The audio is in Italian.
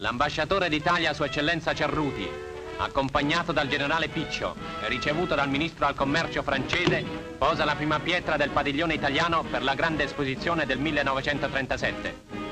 L'ambasciatore d'Italia, Sua Eccellenza Cerruti, accompagnato dal generale Piccio e ricevuto dal ministro al commercio francese, posa la prima pietra del padiglione italiano per la grande esposizione del 1937.